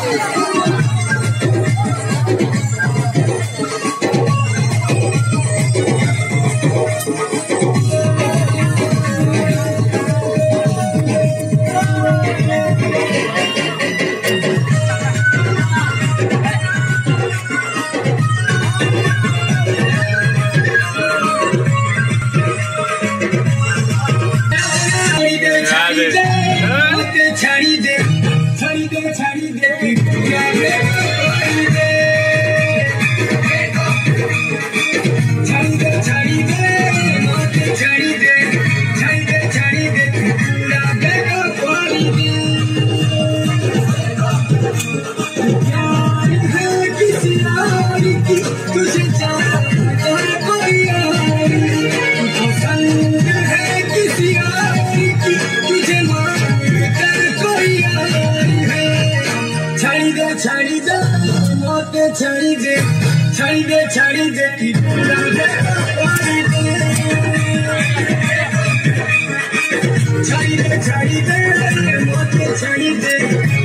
Thank you. छड़ी देती ছাড়ি দে মতে ছাড়ি দে ছাড়ি দে ছাড়ি দে কি ছাড়ি দে ছাড়ি দে মতে ছাড়ি দে